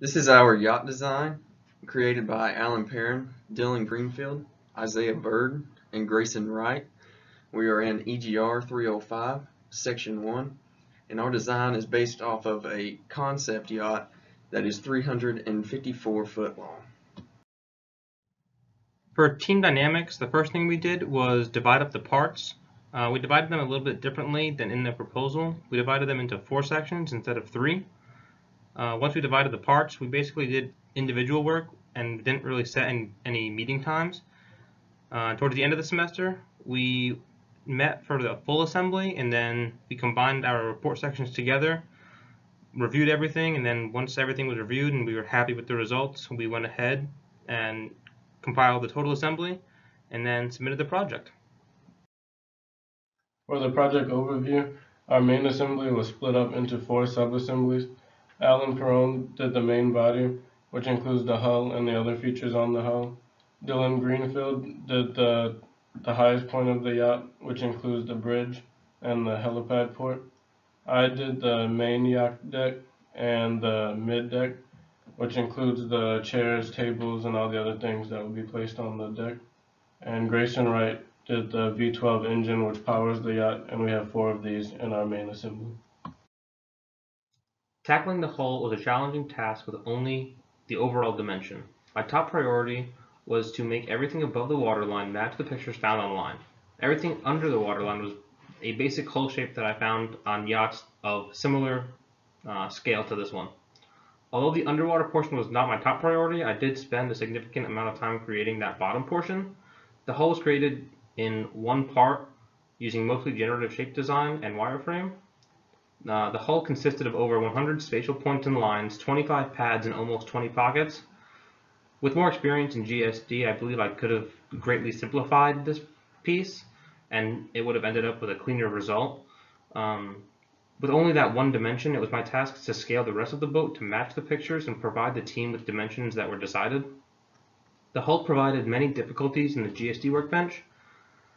This is our yacht design created by Allen Perron, Dylan Greenfield, Isaiah Byrd, and Grayson Wright. We are in EGR 305, Section 1, and our design is based off of a concept yacht that is 354 foot long. For team dynamics, the first thing we did was divide up the parts. Uh, we divided them a little bit differently than in the proposal. We divided them into four sections instead of three. Uh, once we divided the parts, we basically did individual work and didn't really set in, any meeting times. Uh, towards the end of the semester, we met for the full assembly and then we combined our report sections together, reviewed everything, and then once everything was reviewed and we were happy with the results, we went ahead and compiled the total assembly and then submitted the project. For the project overview, our main assembly was split up into four sub-assemblies Allen Perron did the main body, which includes the hull and the other features on the hull. Dylan Greenfield did the, the highest point of the yacht, which includes the bridge and the helipad port. I did the main yacht deck and the mid deck, which includes the chairs, tables, and all the other things that will be placed on the deck. And Grayson Wright did the V12 engine, which powers the yacht, and we have four of these in our main assembly. Tackling the hull was a challenging task with only the overall dimension. My top priority was to make everything above the waterline match the pictures found online. Everything under the waterline was a basic hull shape that I found on yachts of similar uh, scale to this one. Although the underwater portion was not my top priority, I did spend a significant amount of time creating that bottom portion. The hull was created in one part using mostly generative shape design and wireframe. Uh, the hull consisted of over 100 spatial points and lines, 25 pads, and almost 20 pockets. With more experience in GSD, I believe I could have greatly simplified this piece, and it would have ended up with a cleaner result. Um, with only that one dimension, it was my task to scale the rest of the boat to match the pictures and provide the team with dimensions that were decided. The hull provided many difficulties in the GSD workbench.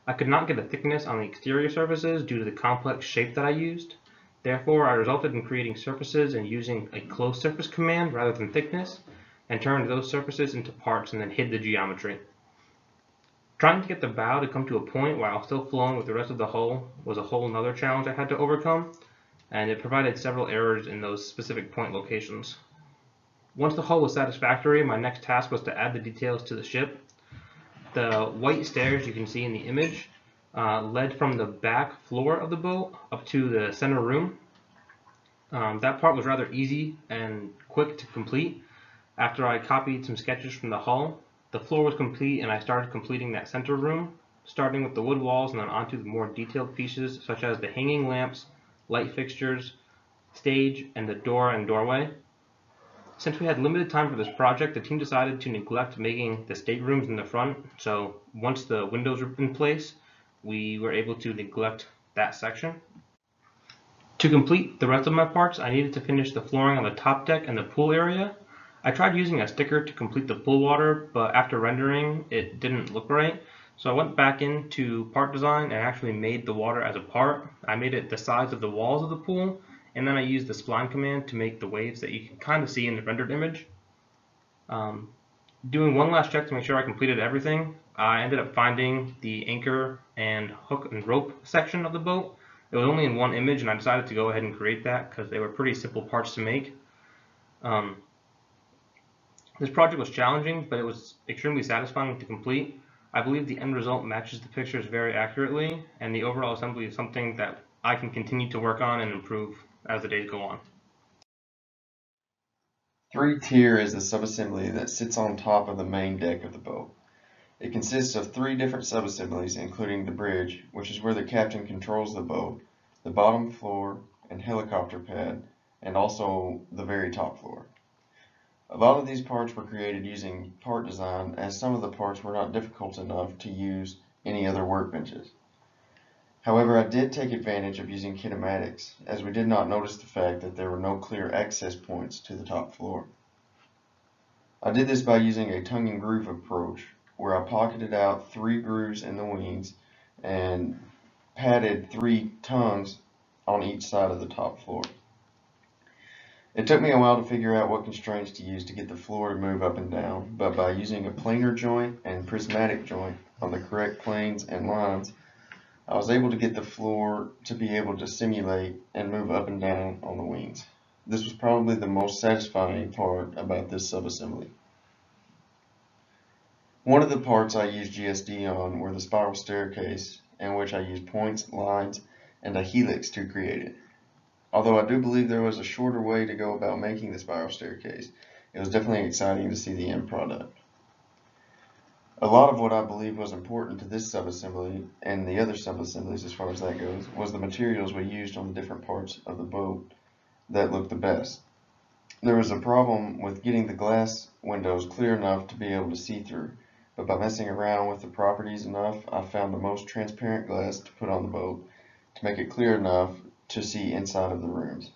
I could not get a thickness on the exterior surfaces due to the complex shape that I used. Therefore, I resulted in creating surfaces and using a closed surface command rather than thickness, and turned those surfaces into parts and then hid the geometry. Trying to get the bow to come to a point while still flowing with the rest of the hull was a whole nother challenge I had to overcome, and it provided several errors in those specific point locations. Once the hull was satisfactory, my next task was to add the details to the ship. The white stairs you can see in the image uh, led from the back floor of the boat up to the center room. Um, that part was rather easy and quick to complete. After I copied some sketches from the hull, the floor was complete and I started completing that center room, starting with the wood walls and then onto the more detailed pieces such as the hanging lamps, light fixtures, stage, and the door and doorway. Since we had limited time for this project, the team decided to neglect making the staterooms in the front, so once the windows were in place, we were able to neglect that section. To complete the rest of my parts, I needed to finish the flooring on the top deck and the pool area. I tried using a sticker to complete the pool water, but after rendering, it didn't look right. So I went back into part design and actually made the water as a part. I made it the size of the walls of the pool, and then I used the spline command to make the waves that you can kind of see in the rendered image. Um, doing one last check to make sure I completed everything, I ended up finding the anchor and hook and rope section of the boat. It was only in one image and I decided to go ahead and create that because they were pretty simple parts to make. Um, this project was challenging, but it was extremely satisfying to complete. I believe the end result matches the pictures very accurately, and the overall assembly is something that I can continue to work on and improve as the days go on. Three tier is the subassembly that sits on top of the main deck of the boat. It consists of three different subassemblies, including the bridge, which is where the captain controls the boat, the bottom floor and helicopter pad, and also the very top floor. A lot of these parts were created using part design as some of the parts were not difficult enough to use any other workbenches. However, I did take advantage of using kinematics as we did not notice the fact that there were no clear access points to the top floor. I did this by using a tongue and groove approach where I pocketed out three grooves in the wings and padded three tongues on each side of the top floor. It took me a while to figure out what constraints to use to get the floor to move up and down, but by using a planar joint and prismatic joint on the correct planes and lines, I was able to get the floor to be able to simulate and move up and down on the wings. This was probably the most satisfying part about this subassembly. One of the parts I used GSD on were the spiral staircase, in which I used points, lines, and a helix to create it. Although I do believe there was a shorter way to go about making the spiral staircase, it was definitely exciting to see the end product. A lot of what I believe was important to this subassembly and the other subassemblies as far as that goes was the materials we used on the different parts of the boat that looked the best. There was a problem with getting the glass windows clear enough to be able to see through, but by messing around with the properties enough, I found the most transparent glass to put on the boat to make it clear enough to see inside of the rooms.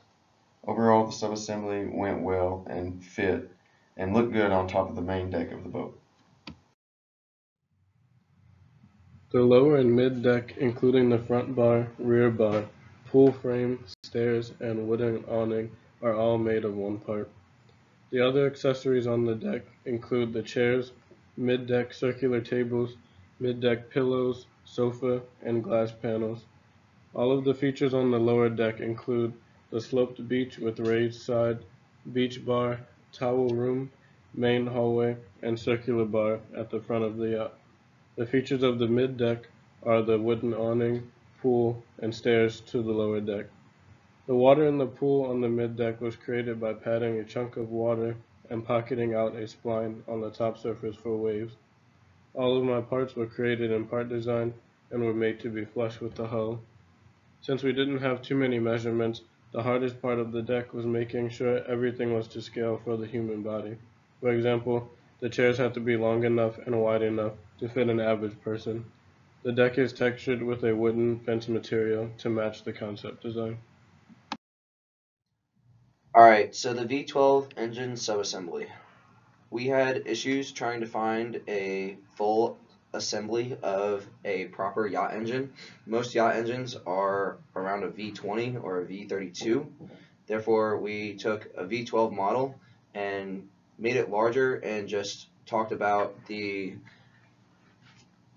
Overall, the subassembly went well and fit and looked good on top of the main deck of the boat. The lower and mid deck, including the front bar, rear bar, pool frame, stairs, and wooden awning, are all made of one part. The other accessories on the deck include the chairs, mid deck circular tables, mid deck pillows, sofa, and glass panels. All of the features on the lower deck include the sloped beach with raised side, beach bar, towel room, main hallway, and circular bar at the front of the yacht. The features of the mid deck are the wooden awning, pool, and stairs to the lower deck. The water in the pool on the mid deck was created by padding a chunk of water and pocketing out a spline on the top surface for waves. All of my parts were created in part design and were made to be flush with the hull. Since we didn't have too many measurements, the hardest part of the deck was making sure everything was to scale for the human body. For example, the chairs had to be long enough and wide enough to fit an average person. The deck is textured with a wooden fence material to match the concept design. Alright, so the V12 engine subassembly. We had issues trying to find a full assembly of a proper yacht engine. Most yacht engines are around a V20 or a V32. Therefore, we took a V12 model and made it larger and just talked about the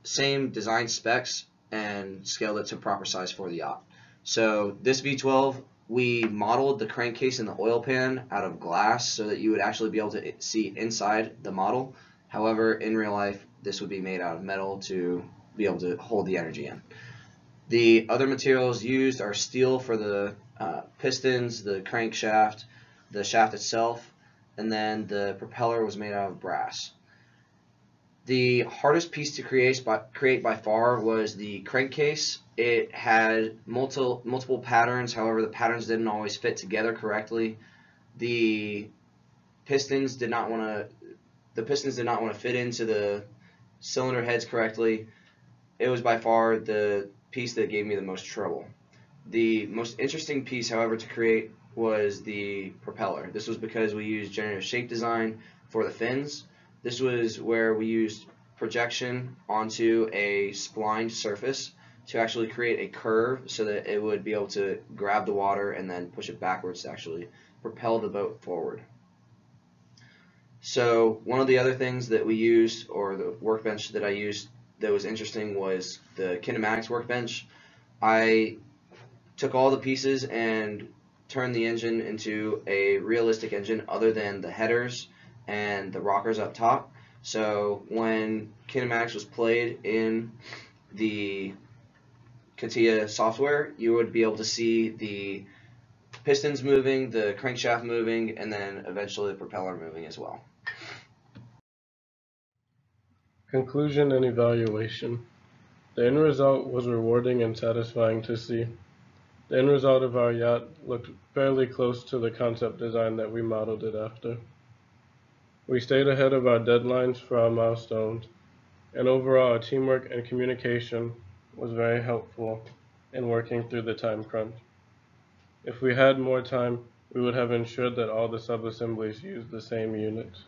same design specs and scaled it to proper size for the yacht. So this V12, we modeled the crankcase and the oil pan out of glass so that you would actually be able to see inside the model. However, in real life, this would be made out of metal to be able to hold the energy in. The other materials used are steel for the uh, pistons, the crankshaft, the shaft itself, and then the propeller was made out of brass. The hardest piece to create by, create by far was the crankcase. It had multiple multiple patterns. However, the patterns didn't always fit together correctly. The pistons did not want to the pistons did not want to fit into the cylinder heads correctly. It was by far the piece that gave me the most trouble. The most interesting piece, however, to create was the propeller. This was because we used generative shape design for the fins. This was where we used projection onto a splined surface to actually create a curve so that it would be able to grab the water and then push it backwards to actually propel the boat forward. So one of the other things that we used, or the workbench that I used that was interesting was the kinematics workbench. I took all the pieces and turned the engine into a realistic engine other than the headers and the rockers up top. So when kinematics was played in the CATIA software, you would be able to see the pistons moving, the crankshaft moving, and then eventually the propeller moving as well. Conclusion and evaluation. The end result was rewarding and satisfying to see. The end result of our yacht looked fairly close to the concept design that we modeled it after. We stayed ahead of our deadlines for our milestones, and overall our teamwork and communication was very helpful in working through the time crunch. If we had more time, we would have ensured that all the sub-assemblies used the same units.